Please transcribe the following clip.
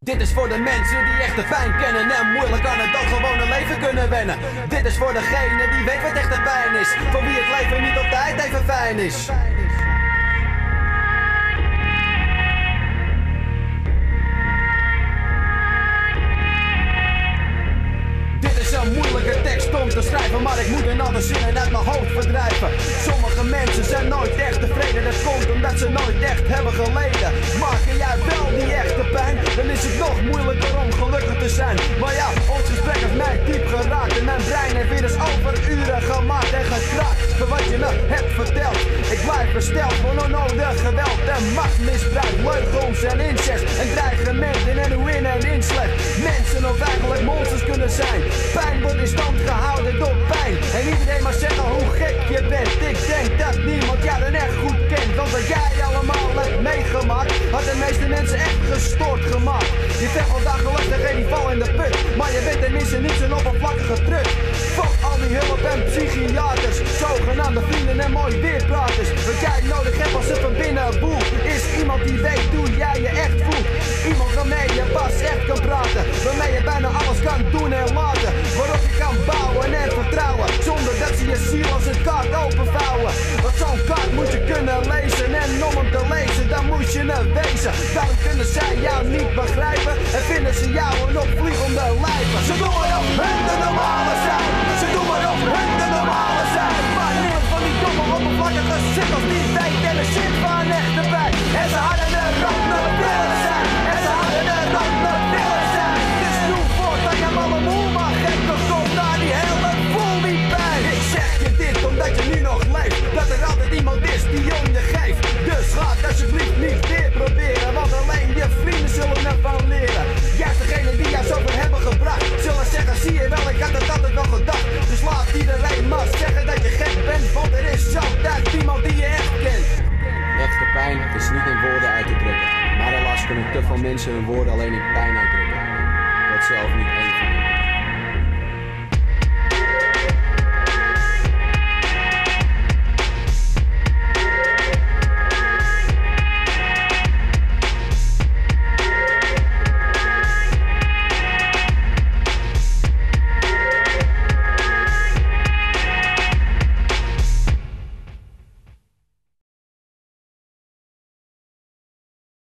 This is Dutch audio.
Dit is voor de mensen die echt de pijn kennen en moeilijk aan het doodgewone leven kunnen wennen. Dit is voor degene die weet wat echt de pijn is, voor wie het leven niet op tijd even fijn is. Dit is een moeilijke tekst om te schrijven, maar ik moet een andere zinnen uit mijn hoofd verdrijven. Maar ja, ons gesprek heeft mij diep geraakt en mijn brein heeft weer eens over uren gemaakt en gekraakt. Voor wat je me hebt verteld, ik blijf versteld voor onnodig geweld en machtmisbruik, leugens en incest en dreigementen en hoe in en inslecht. Mensen of eigenlijk monsters kunnen zijn. Pijn wordt in stand gehouden val in de put. Maar je bent tenminste niet zo'n oppervlakkige trut. Fuck al die hulp en psychiaters. Zogenaamde vrienden en mooi weerpraters. Wat jij nodig hebt als het van binnen boel. Is iemand die weet hoe jij je echt voelt. Iemand waarmee je pas echt kan praten. Waarmee je bijna alles kan doen en laten. Waarop je kan bouwen en vertrouwen. Zonder dat ze je ziel als een kaart openvouwen. Want zo'n kaart moet je kunnen lezen. En om hem te lezen, dan moet je een wezen. Drukken. Maar helaas kunnen te veel mensen hun woorden alleen in pijn uitdrukken. Dat zelf niet van